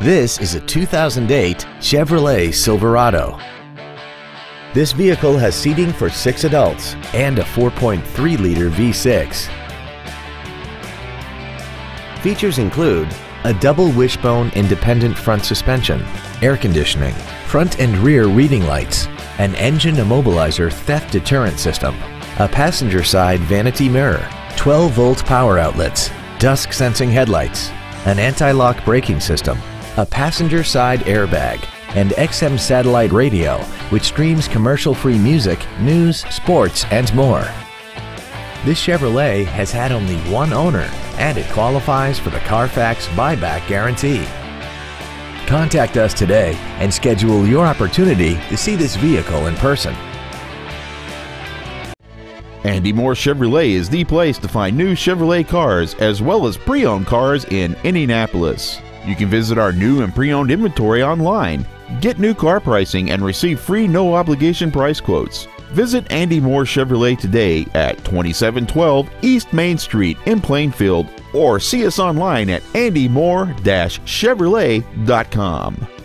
This is a 2008 Chevrolet Silverado. This vehicle has seating for six adults and a 4.3-liter V6. Features include a double wishbone independent front suspension, air conditioning, front and rear reading lights, an engine immobilizer theft deterrent system, a passenger side vanity mirror, 12 volt power outlets, dusk sensing headlights, an anti-lock braking system, a passenger side airbag, and XM satellite radio, which streams commercial-free music, news, sports, and more. This Chevrolet has had only one owner, and it qualifies for the Carfax buyback guarantee. Contact us today and schedule your opportunity to see this vehicle in person. Andy Mohr Chevrolet is the place to find new Chevrolet cars as well as pre owned cars in Indianapolis. You can visit our new and pre owned inventory online, get new car pricing, and receive free no obligation price quotes. Visit Andy Mohr Chevrolet today at 2712 East Main Street in Plainfield or see us online at andymohr-chevrolet.com.